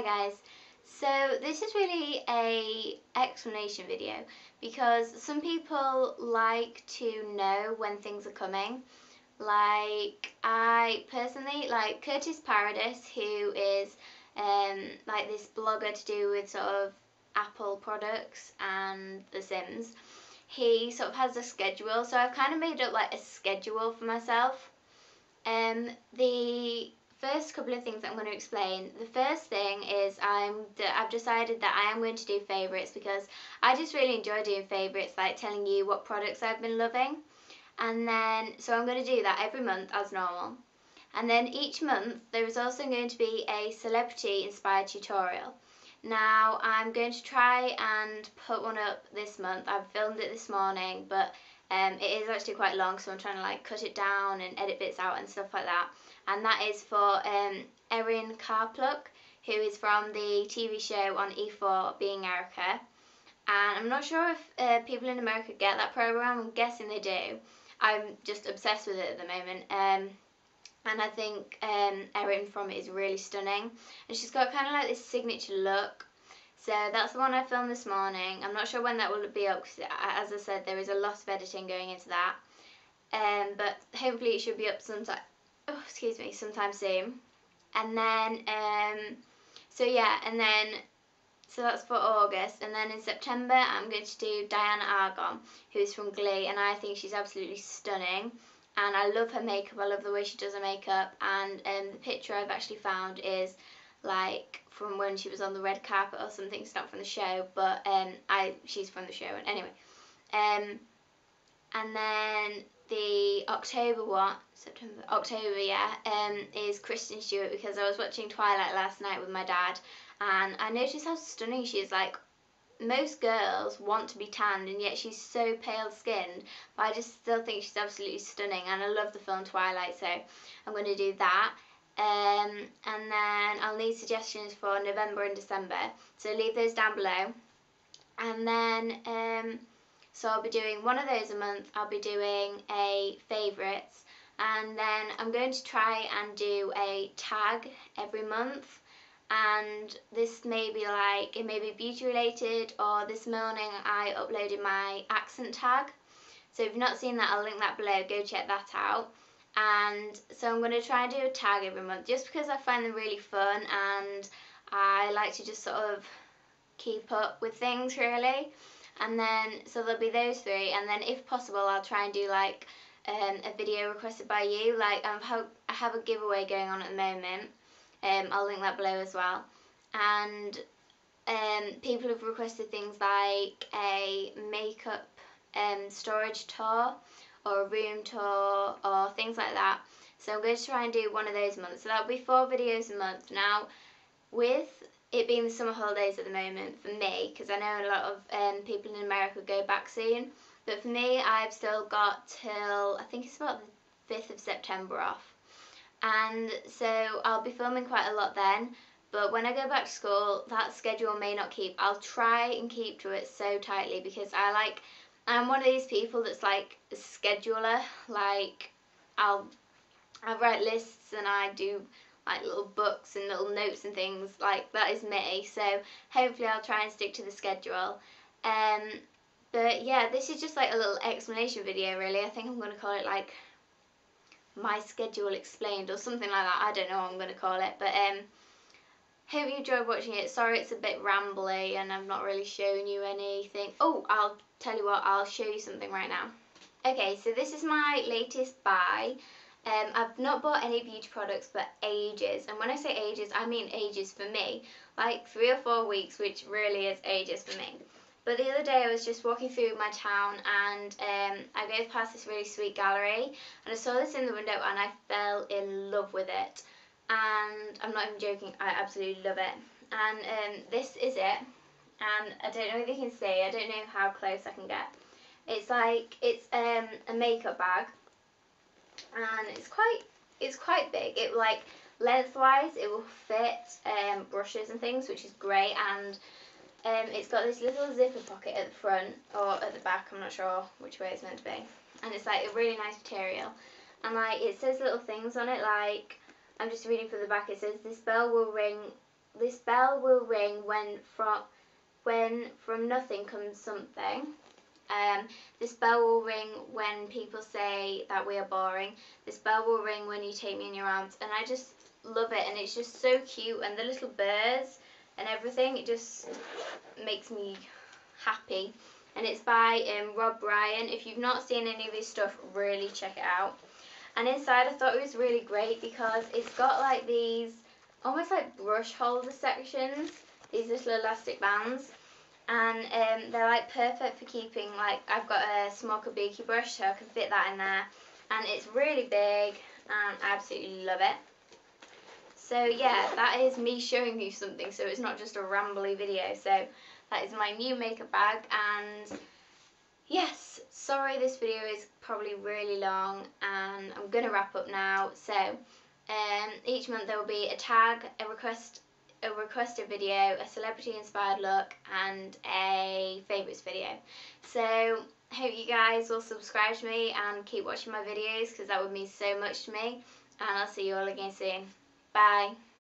Hi guys. So this is really a explanation video because some people like to know when things are coming. Like I personally like Curtis Paradis who is um, like this blogger to do with sort of Apple products and The Sims. He sort of has a schedule so I've kind of made up like a schedule for myself. Um, the first couple of things I'm going to explain. The first thing is I'm I've decided that I am going to do favourites because I just really enjoy doing favourites, like telling you what products I've been loving. And then, so I'm going to do that every month as normal. And then each month there is also going to be a celebrity inspired tutorial. Now I'm going to try and put one up this month. I've filmed it this morning, but um, it is actually quite long, so I'm trying to like cut it down and edit bits out and stuff like that and that is for um, Erin Karpluk, who is from the TV show on E4 Being Erica. And I'm not sure if uh, people in America get that program. I'm guessing they do. I'm just obsessed with it at the moment. Um, and I think um, Erin from it is really stunning. And she's got kind of like this signature look. So that's the one I filmed this morning. I'm not sure when that will be up because, as I said, there is a lot of editing going into that. Um, but hopefully it should be up sometime oh, excuse me, sometime soon. And then, um, so yeah, and then, so that's for August. And then in September, I'm going to do Dianna Agron, who's from Glee, and I think she's absolutely stunning. And I love her makeup, I love the way she does her makeup. And um, the picture I've actually found is like from when she was on the red carpet or something. It's not from the show, but um, I she's from the show. And anyway, um, and then the October one, September, October, yeah, um, is Kristen Stewart because I was watching Twilight last night with my dad and I noticed how stunning she is. Like, most girls want to be tanned and yet she's so pale skinned, but I just still think she's absolutely stunning and I love the film Twilight, so I'm going to do that. Um, and then I'll need suggestions for November and December, so leave those down below. And then um, so I'll be doing one of those a month. I'll be doing a favourites and then I'm going to try and do a tag every month and this may be like, it may be beauty related or this morning I uploaded my accent tag. So if you've not seen that, I'll link that below, go check that out. And so I'm going to try and do a tag every month just because I find them really fun and I like to just sort of keep up with things really. And then so there'll be those three and then if possible I'll try and do like um, a video requested by you. Like I have, I have a giveaway going on at the moment. Um, I'll link that below as well. And um, people have requested things like a makeup um, storage tour or a room tour or things like that so I'm going to try and do one of those months so that'll be four videos a month now with it being the summer holidays at the moment for me, because I know a lot of um, people in America go back soon, but for me, I've still got till, I think it's about the 5th of September off. And so I'll be filming quite a lot then, but when I go back to school, that schedule may not keep. I'll try and keep to it so tightly because I like, I'm one of these people that's like a scheduler, like I'll, I write lists and I do like little books and little notes and things. Like that is me. So hopefully I'll try and stick to the schedule. Um but yeah this is just like a little explanation video really. I think I'm going to call it like my schedule explained or something like that. I don't know what I'm going to call it but um hope you enjoyed watching it? Sorry it's a bit rambly and I've not really shown you anything. Oh I'll tell you what I'll show you something right now. Okay so this is my latest buy. Um, I've not bought any beauty products for ages, and when I say ages, I mean ages for me, like three or four weeks, which really is ages for me. But the other day I was just walking through my town and um, I drove past this really sweet gallery and I saw this in the window and I fell in love with it. And I'm not even joking, I absolutely love it. And um, this is it. And I don't know if you can see, I don't know how close I can get. It's like, it's um, a makeup bag and it's quite it's quite big. It like lengthwise it will fit um, brushes and things, which is great. And um, it's got this little zipper pocket at the front or at the back. I'm not sure which way it's meant to be. And it's like a really nice material. And like it says little things on it like I'm just reading from the back. It says this bell will ring this bell will ring when from when from nothing comes something. Um, this bell will ring when people say that we are boring. This bell will ring when you take me in your arms, and I just love it, and it's just so cute, and the little birds and everything. It just makes me happy. And it's by um, Rob Ryan. If you've not seen any of his stuff, really check it out. And inside, I thought it was really great because it's got like these almost like brush holder sections, these little elastic bands. And um, they're like perfect for keeping like I've got a small kabuki brush so I can fit that in there. And it's really big and I absolutely love it. So yeah that is me showing you something so it's not just a rambly video. So that is my new makeup bag and sorry this video is probably really long and I'm gonna wrap up now so um, each month there will be a tag a request a requested video, a celebrity inspired look and a favourites video. So hope you guys will subscribe to me and keep watching my videos because that would mean so much to me and I'll see you all again soon. Bye.